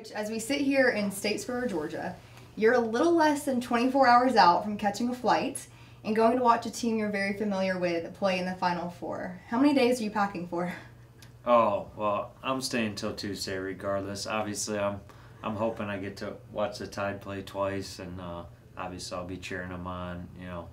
Coach, as we sit here in Statesboro, Georgia, you're a little less than 24 hours out from catching a flight and going to watch a team you're very familiar with play in the Final Four. How many days are you packing for? Oh well, I'm staying till Tuesday regardless. Obviously, I'm I'm hoping I get to watch the Tide play twice, and uh, obviously I'll be cheering them on. You know,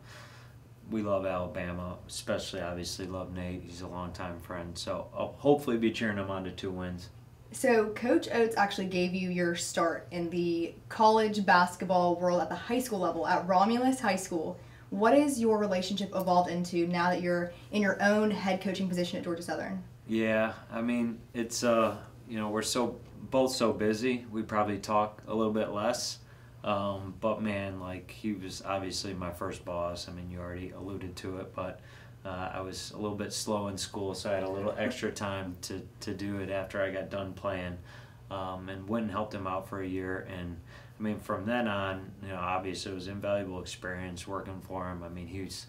we love Alabama, especially obviously love Nate. He's a longtime friend, so I'll hopefully be cheering them on to two wins. So, Coach Oats actually gave you your start in the college basketball world at the high school level at Romulus High School. What is your relationship evolved into now that you're in your own head coaching position at Georgia Southern? Yeah, I mean, it's uh, you know, we're so both so busy. We probably talk a little bit less. Um, but man, like he was obviously my first boss. I mean, you already alluded to it, but uh, I was a little bit slow in school, so I had a little extra time to, to do it after I got done playing. Um, and went and helped him out for a year. And I mean, from then on, you know, obviously it was invaluable experience working for him. I mean, he's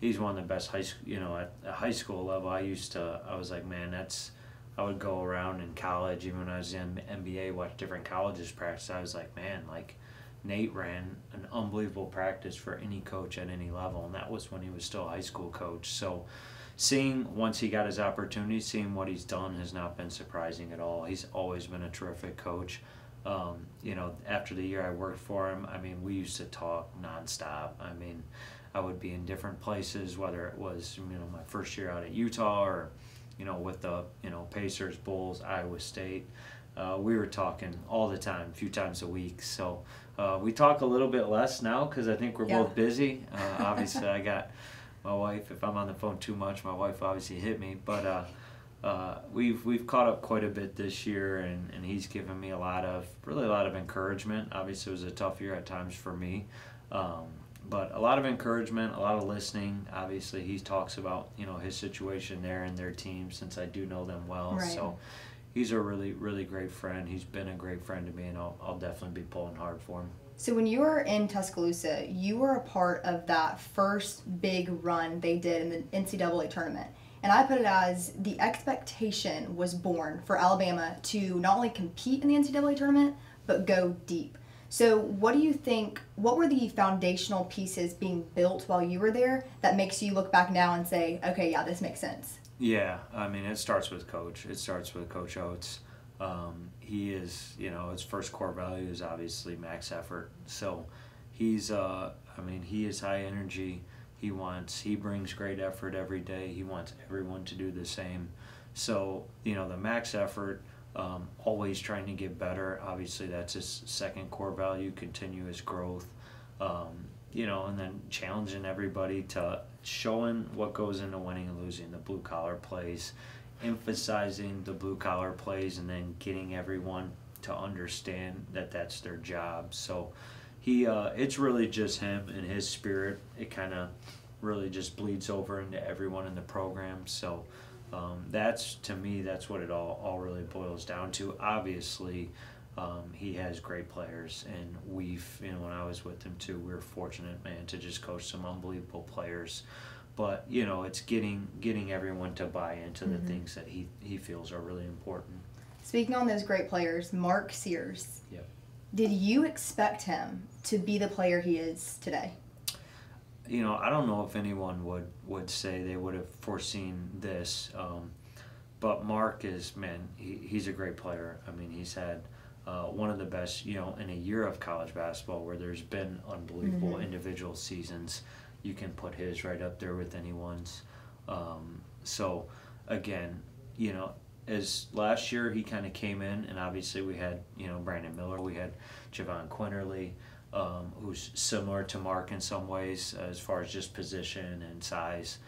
he's one of the best high school, you know, at a high school level. I used to, I was like, man, that's. I would go around in college, even when I was in NBA, watch different colleges practice. I was like, man, like Nate ran an unbelievable practice for any coach at any level, and that was when he was still a high school coach. So, seeing once he got his opportunity, seeing what he's done has not been surprising at all. He's always been a terrific coach. Um, you know, after the year I worked for him, I mean, we used to talk nonstop. I mean, I would be in different places, whether it was you know my first year out at Utah or you know with the you know Pacers, Bulls, Iowa State. Uh, we were talking all the time, a few times a week. So uh, we talk a little bit less now because I think we're yeah. both busy. Uh, obviously, I got my wife. If I'm on the phone too much, my wife obviously hit me. But uh, uh, we've we've caught up quite a bit this year, and, and he's given me a lot of really a lot of encouragement. Obviously, it was a tough year at times for me. Um, but a lot of encouragement, a lot of listening. Obviously, he talks about you know his situation there and their team since I do know them well. Right. So he's a really really great friend. He's been a great friend to me, and I'll I'll definitely be pulling hard for him. So when you were in Tuscaloosa, you were a part of that first big run they did in the NCAA tournament. And I put it as the expectation was born for Alabama to not only compete in the NCAA tournament, but go deep. So, what do you think? What were the foundational pieces being built while you were there that makes you look back now and say, okay, yeah, this makes sense? Yeah, I mean, it starts with coach. It starts with Coach Oats. Um, he is, you know, his first core value is obviously max effort. So he's, uh, I mean, he is high energy. He wants, he brings great effort every day. He wants everyone to do the same. So, you know, the max effort, um, always trying to get better. Obviously, that's his second core value, continuous growth. Um, you know, and then challenging everybody to showing what goes into winning and losing, the blue collar plays, emphasizing the blue collar plays, and then getting everyone to understand that that's their job. So he, uh, it's really just him and his spirit. It kind of really just bleeds over into everyone in the program. So um, that's to me, that's what it all all really boils down to. Obviously. Um, he has great players, and we've, you know, when I was with him too, we were fortunate, man, to just coach some unbelievable players. But you know, it's getting getting everyone to buy into mm-hmm. the things that he he feels are really important. Speaking on those great players, Mark Sears. Yep. Did you expect him to be the player he is today? You know, I don't know if anyone would would say they would have foreseen this. Um, but Mark is man, he, he's a great player. I mean, he's had uh, one of the best, you know, in a year of college basketball where there's been unbelievable mm-hmm. individual seasons. You can put his right up there with anyone's. Um, so, again, you know, as last year he kind of came in, and obviously we had, you know, Brandon Miller, we had Jahvon Quinerly, um, who's similar to Mark in some ways as far as just position and size.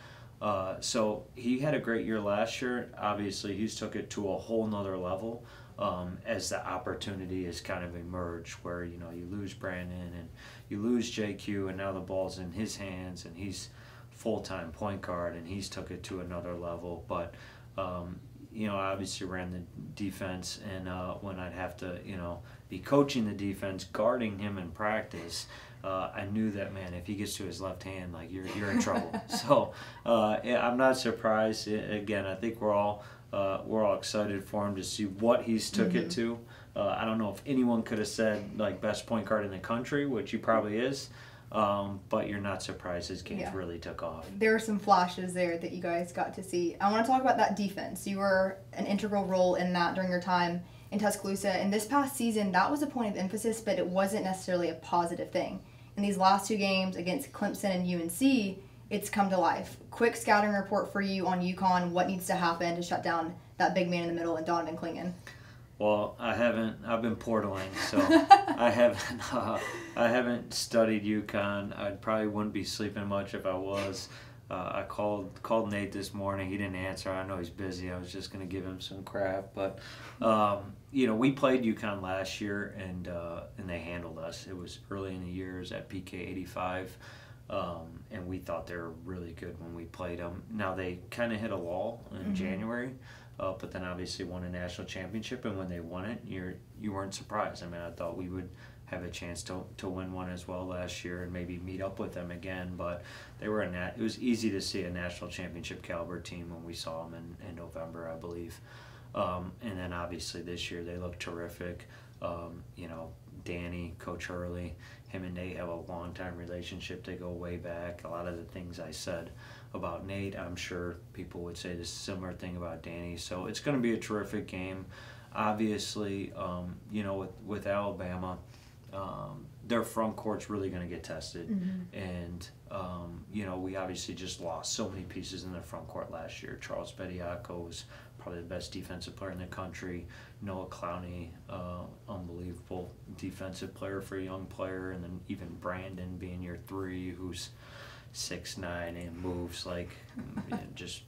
Uh, so he had a great year last year. Obviously, he's took it to a whole nother level um, as the opportunity has kind of emerged where you know you lose Brandon and you lose JQ and now the ball's in his hands and he's full-time point guard and he's took it to another level. But um, you know I obviously ran the defense and uh, when I'd have to you know be coaching the defense guarding him in practice uh, I knew that man if he gets to his left hand like you're, you're in trouble. So uh, I'm not surprised. Again I think we're all Uh, we're all excited for him to see what he's took it to. Uh, I don't know if anyone could have said like best point guard in the country, which he probably is. Um, but you're not surprised his games Yeah. really took off. There were some flashes there that you guys got to see. I want to talk about that defense. You were an integral role in that during your time in Tuscaloosa. And this past season, that was a point of emphasis, but it wasn't necessarily a positive thing. In these last two games against Clemson and UNC, it's come to life. Quick scouting report for you on UConn. What needs to happen to shut down that big man in the middle and Donovan Clingan? Well, I haven't. I've been portaling, so I haven't. Uh, I haven't studied UConn. I probably wouldn't be sleeping much if I was. Uh, I called called Nate this morning. He didn't answer. I know he's busy. I was just gonna give him some crap, but um, you know we played UConn last year and uh, and they handled us. It was early in the years at PK eighty five. Um, and we thought they were really good when we played them. Now they kind of hit a wall in January, uh, but then obviously won a national championship. And when they won it, you're you weren't surprised. I mean, I thought we would have a chance to, to win one as well last year and maybe meet up with them again. But they were a nat- it was easy to see a national championship caliber team when we saw them in, in November, I believe. Um, and then obviously this year they look terrific. Um, you know, Danny, Coach Hurley, him and Nate have a long time relationship. They go way back. A lot of the things I said about Nate, I'm sure people would say the similar thing about Danny. So it's going to be a terrific game. Obviously, um, you know, with, with Alabama, um, their front court's really going to get tested. And, um, you know, we obviously just lost so many pieces in the front court last year. Charles Bediako was probably the best defensive player in the country. Noah Clowney, uh, unbelievable defensive player for a young player. And then even Brandon being your three, who's six nine and moves like just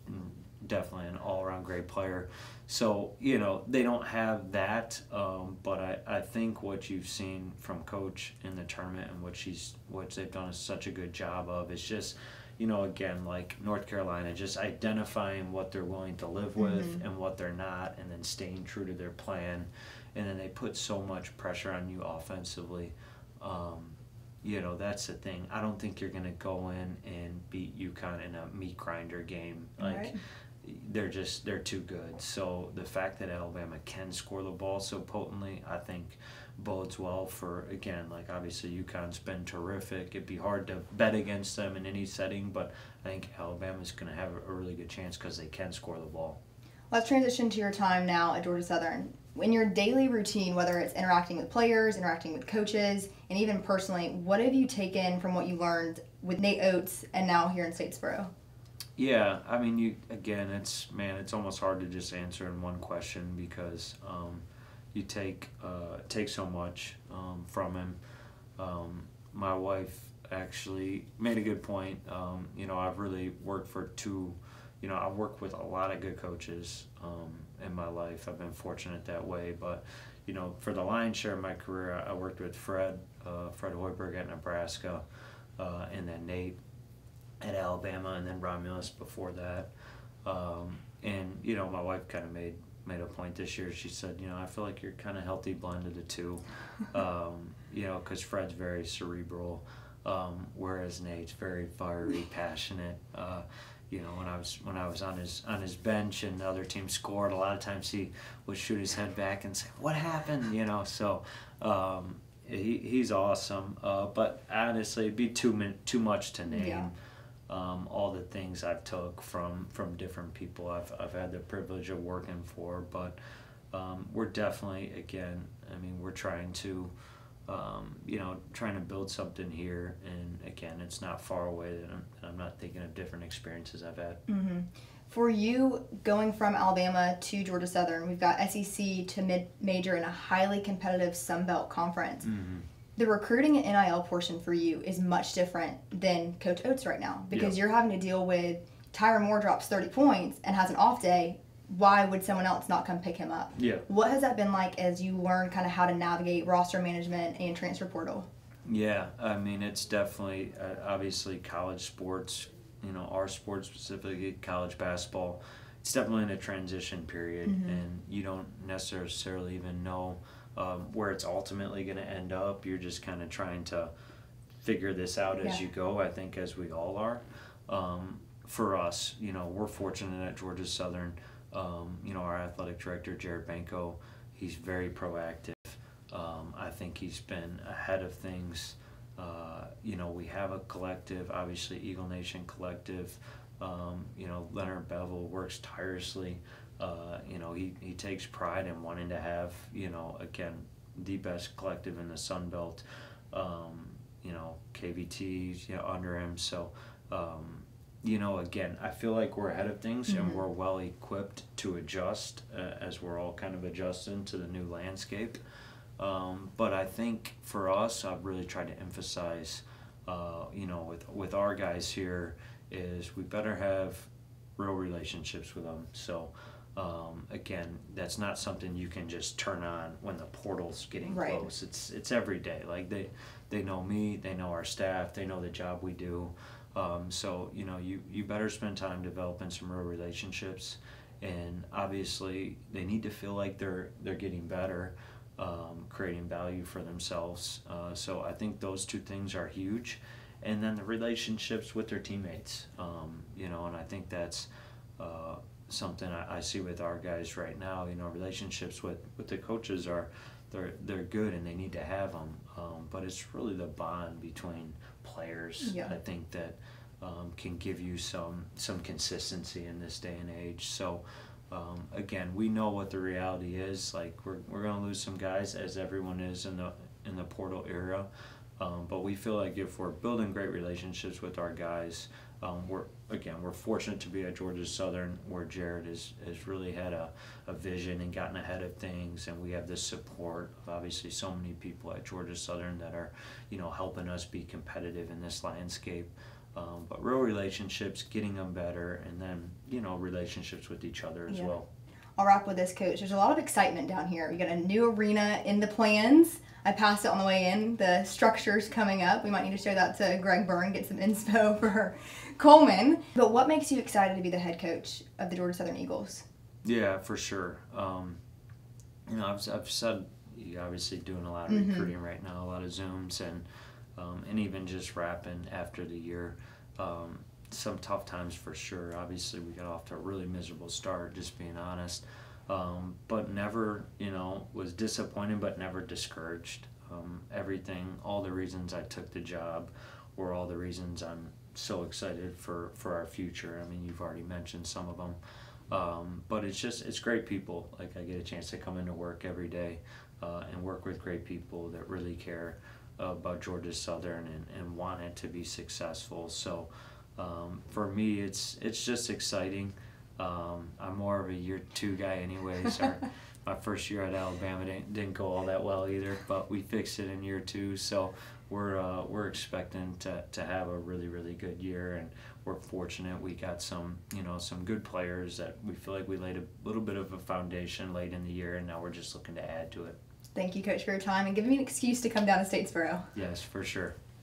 definitely an all around great player. So you know they don't have that, um, but I, I think what you've seen from coach in the tournament and what she's what they've done is such a good job of is just you know again like North Carolina just identifying what they're willing to live with and what they're not, and then staying true to their plan, and then they put so much pressure on you offensively. Um, you know that's the thing. I don't think you're gonna go in and beat UConn in a meat grinder game. Like Right. They're just they're too good. So the fact that Alabama can score the ball so potently, I think bodes well for again like obviously UConn's been terrific. It'd be hard to bet against them in any setting, but I think Alabama's gonna have a really good chance because they can score the ball. Let's transition to your time now at Georgia Southern. In your daily routine, whether it's interacting with players, interacting with coaches, and even personally, what have you taken from what you learned with Nate Oats and now here in Statesboro? Yeah, I mean, you again, it's man, it's almost hard to just answer in one question because um, you take uh, take so much um, from him. Um, my wife actually made a good point. Um, you know, I've really worked for two. You know, I've worked with a lot of good coaches um, in my life. I've been fortunate that way, but you know, for the lion's share of my career, I worked with Fred, uh, Fred Hoiberg at Nebraska, uh, and then Nate at Alabama, and then Romulus before that. Um, and you know, my wife kind of made made a point this year. She said, you know, I feel like you're kind of healthy blend of the two. Um, you know, because Fred's very cerebral, um, whereas Nate's very fiery, passionate. Uh, you know, when I was when I was on his on his bench and the other team scored, a lot of times he would shoot his head back and say, "What happened?" You know, so. Um, he, he's awesome, uh, but honestly, it'd be too min- too much to name Yeah. Um, all the things I've took from from different people I've, I've had the privilege of working for but um, we're definitely again I mean we're trying to um, you know trying to build something here and again it's not far away and I'm, I'm not thinking of different experiences I've had Mm-hmm. For you, going from Alabama to Georgia Southern, we've got SEC to mid major in a highly competitive Sun Belt conference. The recruiting and NIL portion for you is much different than Coach Oats right now because Yeah. you're having to deal with Tyren Moore drops 30 points and has an off day. Why would someone else not come pick him up? yeah What has that been like as you learn kind of how to navigate roster management and transfer portal? Yeah, I mean it's definitely uh, obviously college sports. You know, our sport specifically, college basketball. It's definitely in a transition period, and you don't necessarily even know um, where it's ultimately going to end up. You're just kind of trying to figure this out as Yeah. you go. I think as we all are. Um, for us, you know, we're fortunate at Georgia Southern. Um, you know, our athletic director, Jared Benko, he's very proactive. Um, I think he's been ahead of things. Uh, you know, we have a collective, obviously, Eagle Nation collective. Um, you know, Leonard Bevel works tirelessly. Uh, you know, he, he takes pride in wanting to have, you know, again, the best collective in the Sun Belt. Um, you know, KVT, you know, under him. So, um, you know, again, I feel like we're ahead of things mm-hmm. and we're well equipped to adjust uh, as we're all kind of adjusting to the new landscape. Um, but I think for us, I've really tried to emphasize, uh, you know, with with our guys here, is we better have real relationships with them. So. Um, again, that's not something you can just turn on when the portal's getting right. close. It's it's every day. Like they they know me, they know our staff, they know the job we do. Um, so you know, you you better spend time developing some real relationships, and obviously they need to feel like they're they're getting better, um, creating value for themselves. Uh, so I think those two things are huge, and then the relationships with their teammates. Um, you know, and I think that's. Uh, something I, I see with our guys right now. You know, relationships with, with the coaches are they're they're good and they need to have them. Um, but it's really the bond between players. Yeah. I think that um, can give you some some consistency in this day and age. So. Um, again, we know what the reality is. Like we're, we're gonna lose some guys, as everyone is in the in the portal era. Um, but we feel like if we're building great relationships with our guys, um, we're again we're fortunate to be at Georgia Southern where Jared has, has really had a, a vision and gotten ahead of things and we have the support of obviously so many people at Georgia Southern that are you know helping us be competitive in this landscape um, but real relationships getting them better and then you know relationships with each other as yeah. well I'll wrap with this coach there's a lot of excitement down here we got a new arena in the plans I passed it on the way in. The structure's coming up. We might need to show that to Greg Byrne, get some inspo for Coleman. But what makes you excited to be the head coach of the Georgia Southern Eagles? Yeah, for sure. Um, you know, I've, I've said you're obviously doing a lot of mm-hmm. recruiting right now, a lot of Zooms, and um, and even just wrapping after the year. Um, some tough times for sure. Obviously, we got off to a really miserable start, just being honest um, but never, you know, was disappointed but never discouraged. Um, everything, all the reasons I took the job were all the reasons I'm so excited for, for our future. I mean, you've already mentioned some of them. Um, but it's just, it's great people. Like, I get a chance to come into work every day uh, and work with great people that really care about Georgia Southern and, and want it to be successful. So um, for me, it's, it's just exciting. Um, I'm more of a year two guy, anyways. Our, my first year at Alabama didn't, didn't go all that well either, but we fixed it in year two. So we're uh, we're expecting to, to have a really really good year, and we're fortunate we got some you know some good players that we feel like we laid a little bit of a foundation late in the year, and now we're just looking to add to it. Thank you, Coach, for your time and giving me an excuse to come down to Statesboro. Yes, for sure.